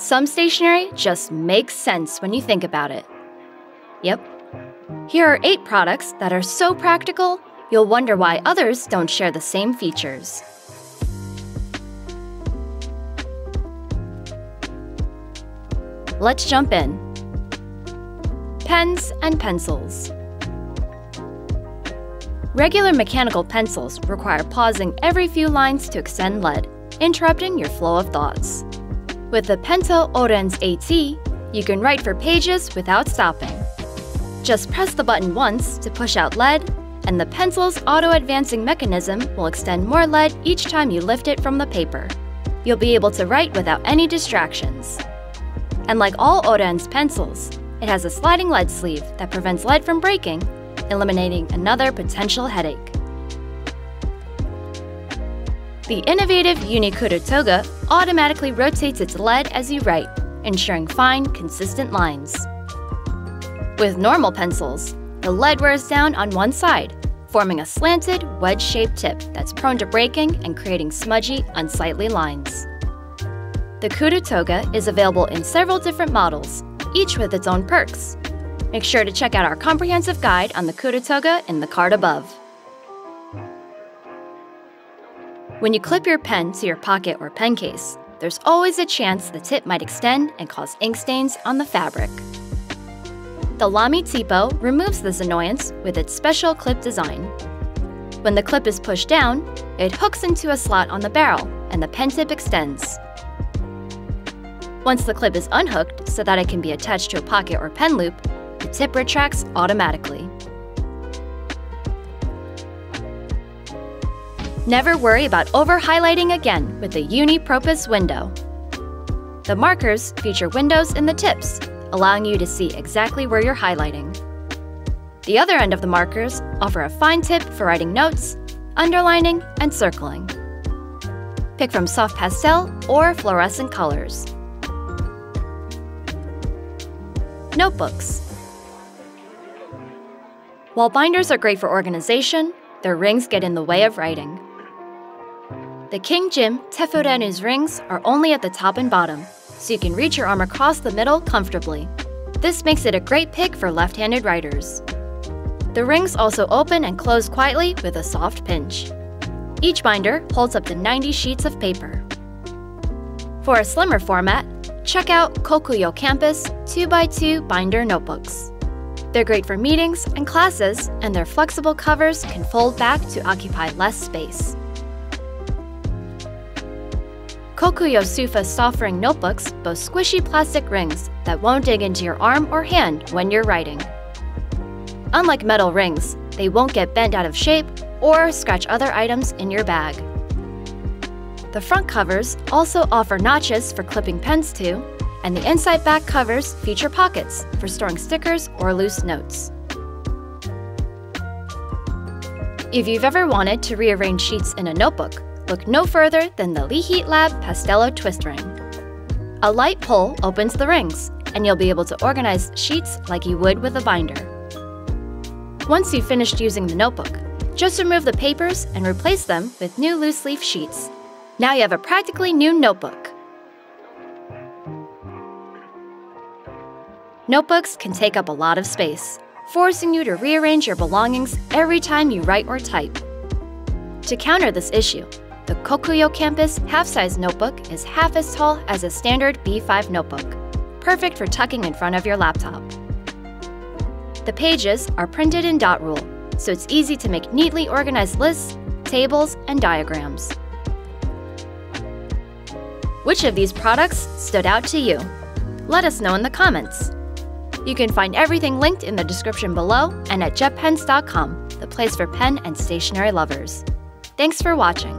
Some stationery just makes sense when you think about it. Yep. Here are eight products that are so practical, you'll wonder why others don't share the same features. Let's jump in. Pens and pencils. Regular mechanical pencils require pausing every few lines to extend lead, interrupting your flow of thoughts. With the Pentel Orenz AT, you can write for pages without stopping. Just press the button once to push out lead, and the pencil's auto-advancing mechanism will extend more lead each time you lift it from the paper. You'll be able to write without any distractions. And like all Orenz pencils, it has a sliding lead sleeve that prevents lead from breaking, eliminating another potential headache. The innovative Uni Kuru Toga automatically rotates its lead as you write, ensuring fine, consistent lines. With normal pencils, the lead wears down on one side, forming a slanted, wedge-shaped tip that's prone to breaking and creating smudgy, unsightly lines. The Kuru Toga is available in several different models, each with its own perks. Make sure to check out our comprehensive guide on the Kuru Toga in the card above. When you clip your pen to your pocket or pen case, there's always a chance the tip might extend and cause ink stains on the fabric. The Lamy Tipo removes this annoyance with its special clip design. When the clip is pushed down, it hooks into a slot on the barrel and the pen tip extends. Once the clip is unhooked so that it can be attached to a pocket or pen loop, the tip retracts automatically. Never worry about over-highlighting again with the Uni Propus window. The markers feature windows in the tips, allowing you to see exactly where you're highlighting. The other end of the markers offer a fine tip for writing notes, underlining, and circling. Pick from soft pastel or fluorescent colors. Notebooks. While binders are great for organization, their rings get in the way of writing. The King Jim Tefrenu's rings are only at the top and bottom, so you can reach your arm across the middle comfortably. This makes it a great pick for left-handed writers. The rings also open and close quietly with a soft pinch. Each binder holds up to 90 sheets of paper. For a slimmer format, check out Kokuyo Campus 2x2 binder notebooks. They're great for meetings and classes, and their flexible covers can fold back to occupy less space. Kokuyo Sooofa soft ring notebooks boast squishy plastic rings that won't dig into your arm or hand when you're writing. Unlike metal rings, they won't get bent out of shape or scratch other items in your bag. The front covers also offer notches for clipping pens to, and the inside back covers feature pockets for storing stickers or loose notes. If you've ever wanted to rearrange sheets in a notebook, look no further than the Lihit Lab Pastello Twist Ring. A light pull opens the rings, and you'll be able to organize sheets like you would with a binder. Once you've finished using the notebook, just remove the papers and replace them with new loose leaf sheets. Now you have a practically new notebook. Notebooks can take up a lot of space, forcing you to rearrange your belongings every time you write or type. To counter this issue, the Kokuyo Campus half-size notebook is half as tall as a standard B5 notebook, perfect for tucking in front of your laptop. The pages are printed in dot rule, so it's easy to make neatly organized lists, tables, and diagrams. Which of these products stood out to you? Let us know in the comments. You can find everything linked in the description below and at jetpens.com, the place for pen and stationery lovers. Thanks for watching.